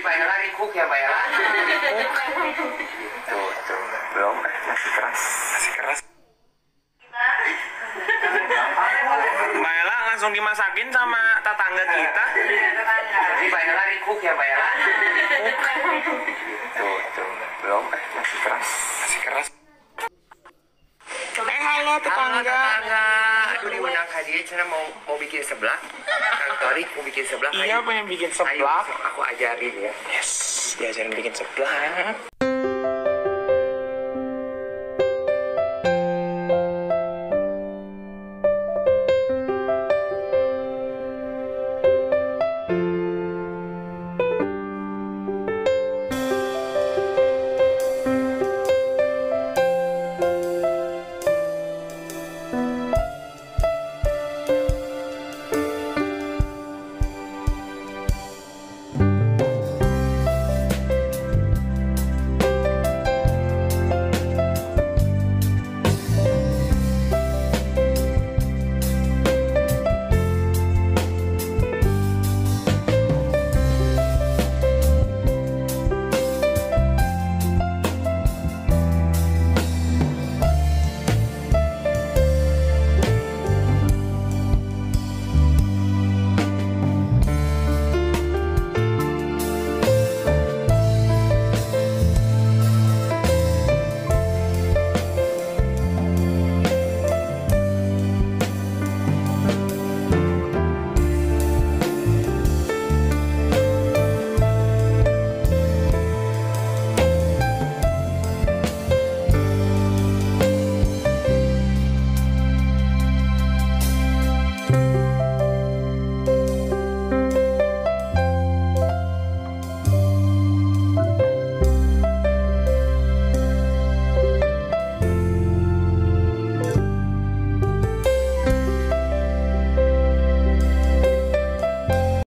Mbak Ella recook ya Ella. Tuh, tuh. Belum, eh, masih keras. Masih keras. Mbak Ella langsung dimasakin sama tetangga kita. Jadi Mbak Ella recook ya Mbak Ella. Tuh, tuh. Belum, eh, masih keras. Masih keras. Eh, halo Halo tetangga. Hadiah cina mau mau bikin seblak. Kang Torik mau bikin seblak. Iya, pengen bikin Ayo, seblak. aku ajarin ya. Yes, diajarin bikin seblak.